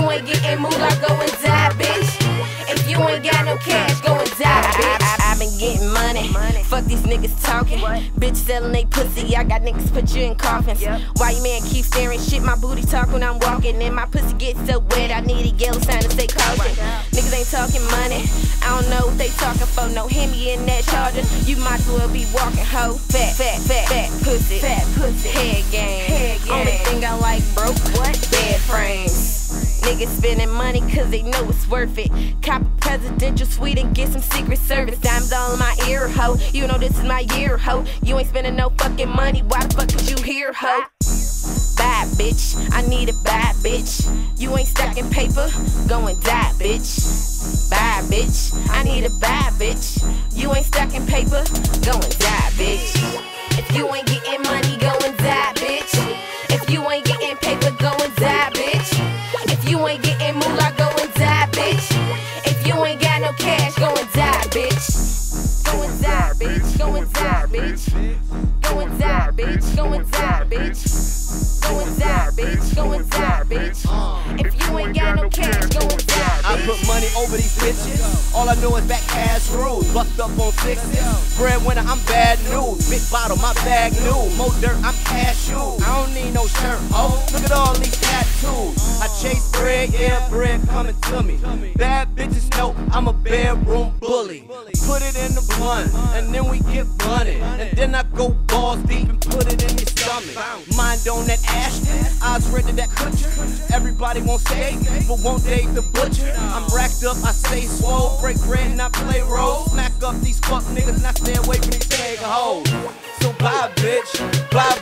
moolah, go and die, bitch. If you ain't got no cash, go and die, bitch. I, I, I been getting money. money. Fuck these niggas talking. Bitch selling they pussy. I got niggas put you in coffins. Why you man keep staring shit? My booty talk when I'm walking. And my pussy gets so wet. I need a yellow sign to say caution. Niggas ain't talking money. I don't know what they talking for. No Hemi in that charger. You might as well be walking hoe. Fat, fat, fat, fat pussy. Fat pussy. Head game. Head game. Only thing I like broke. What? Bad frames. Niggas spending money cause they know it's worth it. Cop a presidential suite and get some secret service. Diamonds all in my ear, ho. You know this is my year, ho. You ain't spending no fucking money. Why the fuck is you here, ho? Bad bitch, I need a bad bitch. You ain't stacking paper, go and die, bitch. Bad bitch, I need a bad bitch. You ain't stacking paper, go and die, bitch. If you ain't getting money, go and die, bitch. If you ain't getting paper, go and die, bitch. Cash, go and die, bitch. Go and die, bitch. Go and die, bitch. Go and die, bitch. Go and die, bitch. Go and die, bitch. Go and die, bitch. If you ain't got no cash, go and die, I put money over these bitches. All I know is back cash rules. Bust up on sixes. Breadwinner, I'm bad news. Big bottle, my bag new. More dirt, I'm cashew. I don't need no shirt. Oh, look at all these tattoos. I chase bread, yeah, bread coming to me. Bad bitches know I'm a bedroom bully. Put it in the blunt, and then we get blunted. And then I go balls deep and put it in your stomach. Mind on that Ashton, eyes ready to that butcher. Everybody won't say, but won't they the butcher? I'm racked up, I stay swole, break bread and I play roles. Smack up these fuck niggas and I stay away from these nigga hoes. So bye, bitch, bye,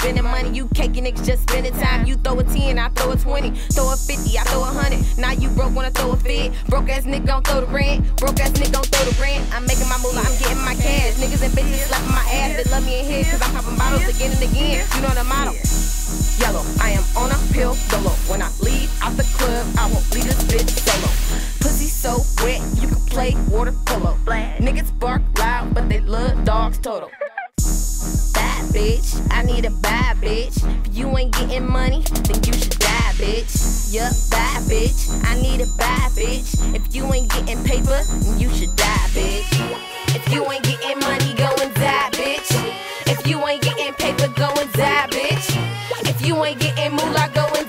spending money. You caking niggas just spending time. You throw a 10, I throw a 20. Throw a 50, I throw a 100. Now you broke, wanna throw a fit. Broke ass nigga gon' throw the rent. Broke ass nigga gon' throw the rent. I'm making my moolah, I'm getting my cash. Niggas and bitches slapping my ass, they love me in here, cause I'm popping bottles again and again. You know the motto. Yellow, I am on a pill solo. When I leave out the club, I won't leave this bitch solo. Pussy so wet, you can play water polo. Niggas bark loud, but they love dogs total. Bitch, I need a bad bitch. If you ain't getting money, then you should die, bitch. Yup, bad bitch, I need a bad bitch. If you ain't getting paper, then you should die, bitch. If you ain't getting money, go and die, bitch. If you ain't getting paper, go and die, bitch. If you ain't getting moolah, go and